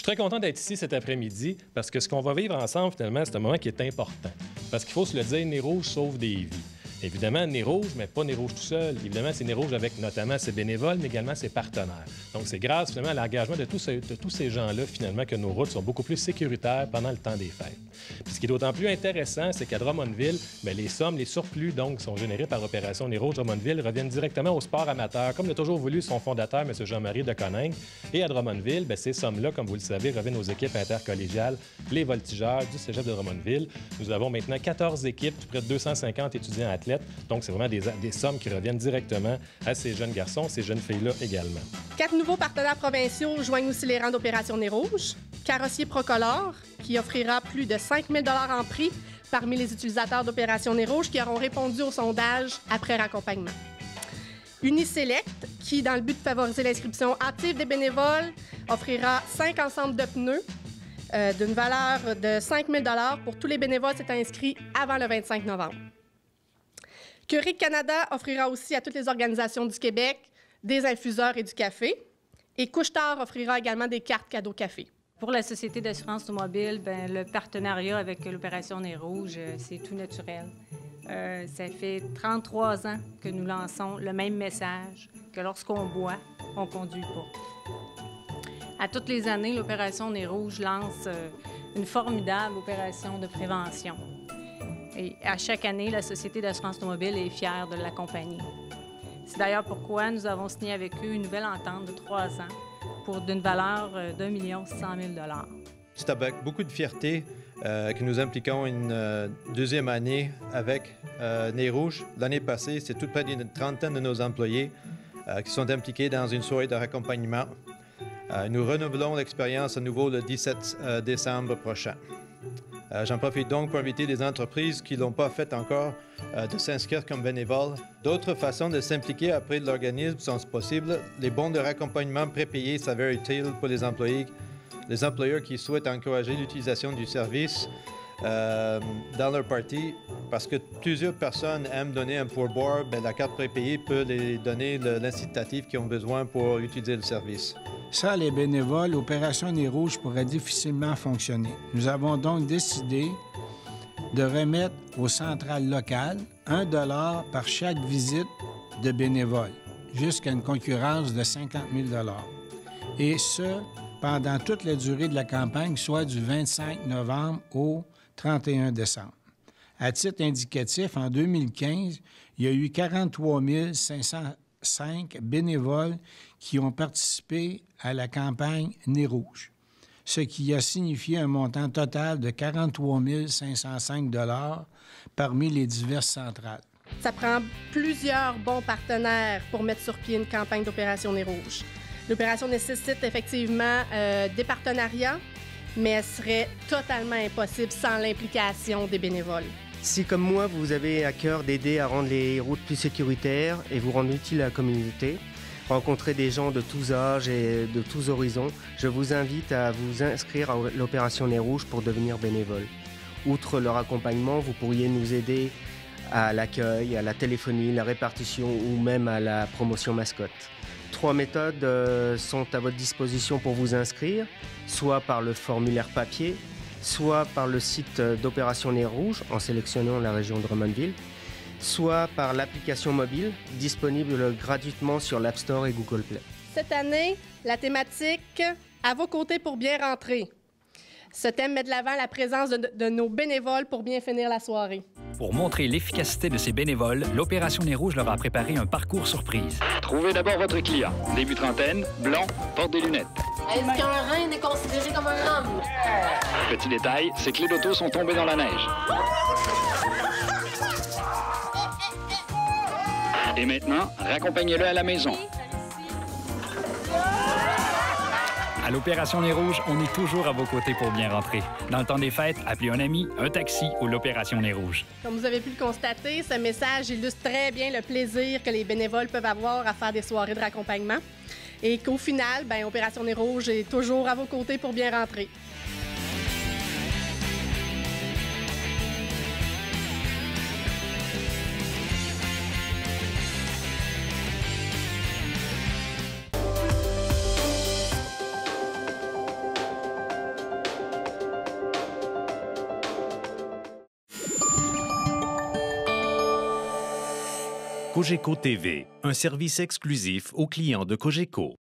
suis très content d'être ici cet après-midi parce que ce qu'on va vivre ensemble, finalement, c'est un moment qui est important. Parce qu'il faut se le dire, Nez Rouge sauve des vies. Évidemment, Nez Rouge, mais pas Nez Rouge tout seul. Évidemment, c'est Nez Rouge avec notamment ses bénévoles, mais également ses partenaires. Donc, c'est grâce finalement à l'engagement de tous ces, gens-là, finalement, que nos routes sont beaucoup plus sécuritaires pendant le temps des fêtes. Puis, ce qui est d'autant plus intéressant, c'est qu'à Drummondville, bien, les sommes, les surplus, donc, sont générés par Opération Nez Rouge Drummondville reviennent directement au sport amateur, comme l'a toujours voulu son fondateur, M. Jean-Marie de Coningue. Et à Drummondville, bien, ces sommes-là, comme vous le savez, reviennent aux équipes intercollégiales, les voltigeurs du cégep de Drummondville. Nous avons maintenant 14 équipes, près de 250 étudiants athlètes. Donc, c'est vraiment des, sommes qui reviennent directement à ces jeunes garçons, ces jeunes filles-là également. Quatre nouveaux partenaires provinciaux joignent aussi les rangs d'Opération Nez Rouge. Carrossier Procolor, qui offrira plus de 5 000 en prix parmi les utilisateurs d'Opération Nez Rouge qui auront répondu au sondage après raccompagnement. Uniselect, qui, dans le but de favoriser l'inscription active des bénévoles, offrira cinq ensembles de pneus euh, d'une valeur de 5 000 pour tous les bénévoles s'étant inscrits avant le 25 novembre. Curie Canada offrira aussi à toutes les organisations du Québec des infuseurs et du café. Et Couchetard offrira également des cartes cadeaux café. Pour la Société d'assurance automobile, ben, le partenariat avec l'opération Nez Rouge, euh, c'est tout naturel. Euh, ça fait 33 ans que nous lançons le même message que lorsqu'on boit, on conduit pas. À toutes les années, l'opération Nez Rouge lance euh, une formidable opération de prévention. Et à chaque année, la Société d'assurance automobile est fière de l'accompagner. C'est d'ailleurs pourquoi nous avons signé avec eux une nouvelle entente de trois ans pour d'une valeur euh, d'un million cent mille dollars. C'est avec beaucoup de fierté euh, que nous impliquons une euh, deuxième année avec euh, Nez Rouge. L'année passée, c'est tout près d'une trentaine de nos employés qui sont impliqués dans une soirée de raccompagnement. Nous renouvelons l'expérience à nouveau le 17 euh, décembre prochain. Euh, J'en profite donc pour inviter les entreprises qui ne l'ont pas fait encore euh, de s'inscrire comme bénévoles. D'autres façons de s'impliquer auprès de l'organisme sont possibles. Les bons de raccompagnement prépayés s'avèrent utiles pour les employés, les employeurs qui souhaitent encourager l'utilisation du service euh, dans leur partie. Parce que plusieurs personnes aiment donner un pourboire, ben, la carte prépayée peut les donner l'incitatif qu'ils ont besoin pour utiliser le service. Sans les bénévoles, l'opération Nez Rouge pourrait difficilement fonctionner. Nous avons donc décidé de remettre aux centrales locales 1 dollar par chaque visite de bénévoles, jusqu'à une concurrence de 50 000 Et ce, pendant toute la durée de la campagne, soit du 25 novembre au 31 décembre. À titre indicatif, en 2015, il y a eu 43 505 bénévoles qui ont participé à la campagne Nez Rouge, ce qui a signifié un montant total de 43 505 parmi les diverses centrales. Ça prend plusieurs bons partenaires pour mettre sur pied une campagne d'Opération Nez Rouge. L'opération nécessite effectivement euh, des partenariats, mais elle serait totalement impossible sans l'implication des bénévoles. Si, comme moi, vous avez à cœur d'aider à rendre les routes plus sécuritaires et vous rendre utile à la communauté, rencontrer des gens de tous âges et de tous horizons, je vous invite à vous inscrire à l'opération Nez Rouge pour devenir bénévole. Outre leur accompagnement, vous pourriez nous aider à l'accueil, à la téléphonie, la répartition ou même à la promotion mascotte. Trois méthodes euh, sont à votre disposition pour vous inscrire, soit par le formulaire papier, soit par le site d'Opération Nez Rouge en sélectionnant la région de Drummondville, soit par l'application mobile disponible gratuitement sur l'App Store et Google Play. Cette année, la thématique À vos côtés pour bien rentrer. Ce thème met de l'avant la présence de, de nos bénévoles pour bien finir la soirée. Pour montrer l'efficacité de ses bénévoles, l'Opération Nez Rouge leur a préparé un parcours surprise. Trouvez d'abord votre client. Début trentaine, blanc, porte des lunettes. Est-ce qu'un reine est considéré comme un homme? Petit détail, ses clés d'auto sont tombées dans la neige. Et maintenant, raccompagnez-le à la maison. À l'Opération Nez Rouge, on est toujours à vos côtés pour bien rentrer. Dans le temps des fêtes, appelez un ami, un taxi ou l'Opération Nez Rouge. Comme vous avez pu le constater, ce message illustre très bien le plaisir que les bénévoles peuvent avoir à faire des soirées de raccompagnement et qu'au final, ben, Opération Nez Rouge est toujours à vos côtés pour bien rentrer. Cogeco TV, un service exclusif aux clients de Cogeco.